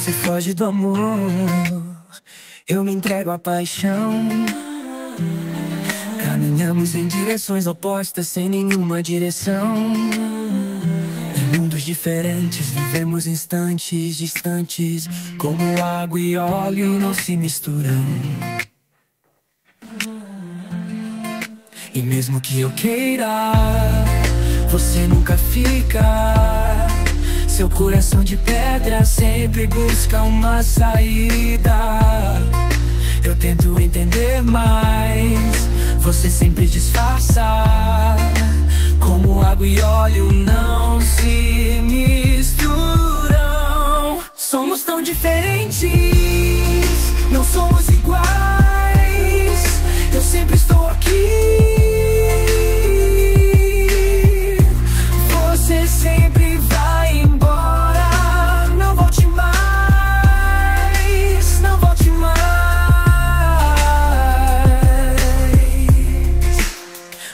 Você foge do amor, eu me entrego à paixão. Caminhamos em direções opostas, sem nenhuma direção. Em mundos diferentes, vivemos instantes distantes. Como água e óleo não se misturam. E mesmo que eu queira, você nunca fica. Seu coração de pedra sempre busca uma saída. Eu tento entender, mas você sempre disfarça. Como água e óleo não se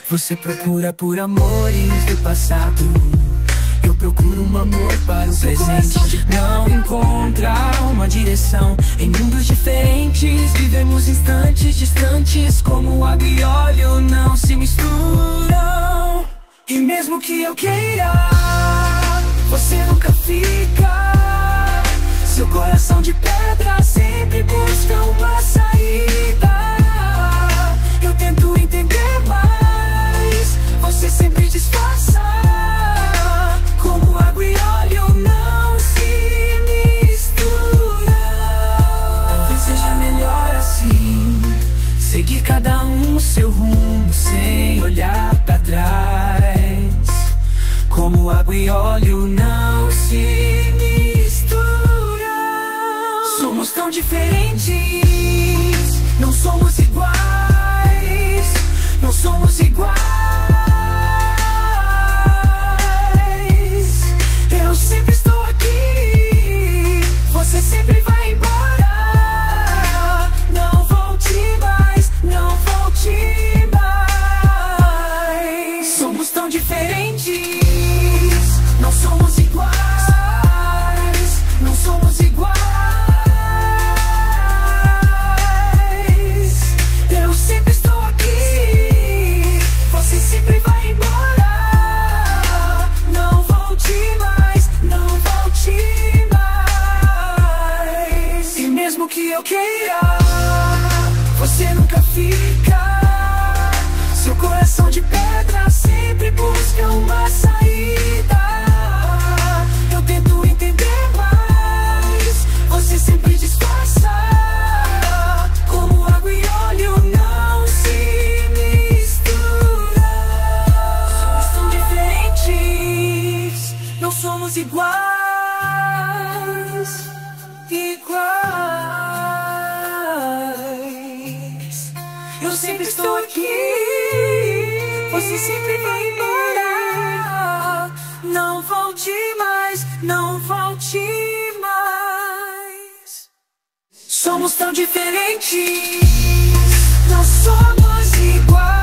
Você procura por amores do passado. Eu procuro um amor para o presente. Não encontra uma direção. Em mundos diferentes, vivemos instantes distantes. Como água e óleo não se misturam. E mesmo que eu queira, você nunca fica. Seu coração de pedra diferentes, não somos iguais. Não somos iguais. Eu sempre estou aqui, você sempre vai embora. Não volte mais, não volte mais. Somos tão diferentes, não somos iguais. Não somos iguais. Que eu queira, você nunca fica. Seu coração de pedra sempre busca uma saída. Eu tento entender, mas você sempre disfarça. Como água e óleo não se mistura. Somos tão diferentes, não somos. Iguais. Sempre estou aqui. Você sempre vai embora. Não volte mais, não volte mais. Somos tão diferentes, não somos iguais.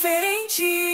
Diferentes.